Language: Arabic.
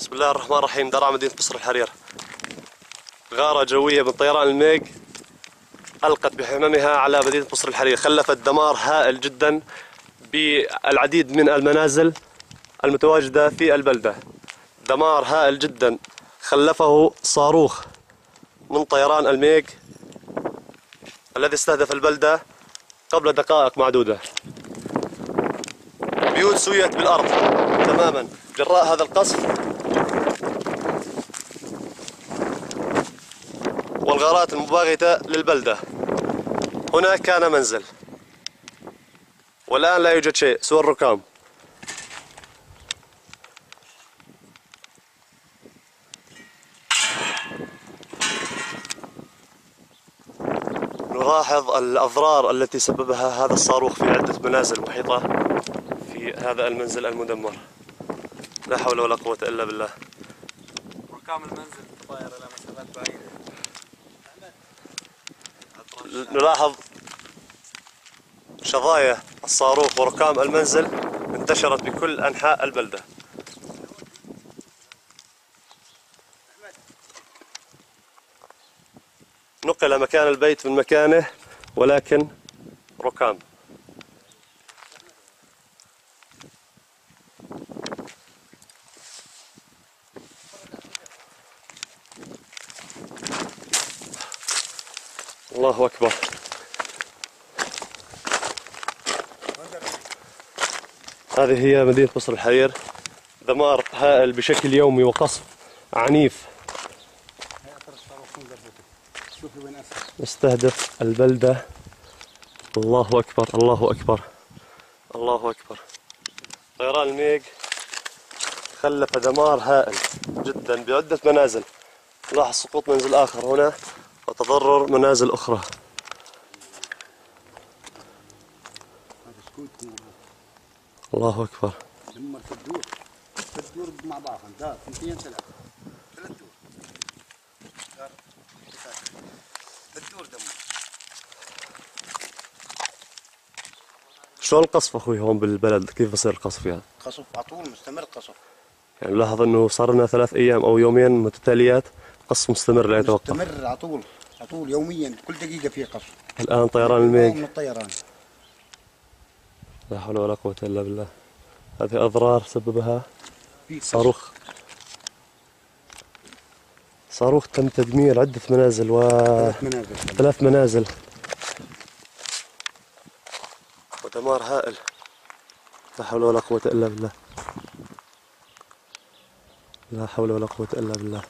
بسم الله الرحمن الرحيم. درع مدينة بصر الحرير. غارة جوية من طيران الميج ألقت بحممها على مدينة بصر الحرير. خلفت دمار هائل جدا بالعديد من المنازل المتواجدة في البلدة. دمار هائل جدا. خلفه صاروخ من طيران الميج الذي استهدف البلدة قبل دقائق معدودة. بيوت سويت بالأرض تماما. جراء هذا القصف والغارات المباغتة للبلدة. هناك كان منزل. والآن لا يوجد شيء سوى الركام. نلاحظ الأضرار التي سببها هذا الصاروخ في عدة منازل محيطة في هذا المنزل المدمر. لا حول ولا قوة إلا بالله. ركام المنزل طاير إلى مسافات بعيدة. نلاحظ شظايا الصاروخ وركام المنزل انتشرت بكل أنحاء البلدة. نقل مكان البيت من مكانه ولكن ركام. الله أكبر. هذه هي مدينة بصر الحرير. دمار هائل بشكل يومي وقصف عنيف. يستهدف البلدة. الله أكبر الله أكبر الله أكبر. طيران الميج خلف دمار هائل جدا بعدة منازل. لاحظ سقوط منزل آخر هنا. وتضرر منازل أخرى. الله أكبر. دمر في الدور في الدور مع بعضهم دار اثنتين ثلاث ثلاث دور دار الدور دمر شلون القصف أخوي هون بالبلد؟ كيف بصير القصف يعني؟ قصف على طول مستمر قصف. يعني لاحظ أنه صار لنا ثلاث أيام أو يومين متتاليات. قصف مستمر لا يتوقف. مستمر على طول على طول يوميا كل دقيقة في قصف الآن طيران الميج. من الطيران. لا حول ولا قوة إلا بالله. هذه أضرار سببها. صاروخ. صاروخ تم تدمير عدة منازل و ثلاث منازل. ثلاث منازل. ودمار هائل. لا حول ولا قوة إلا بالله. لا حول ولا قوة إلا بالله.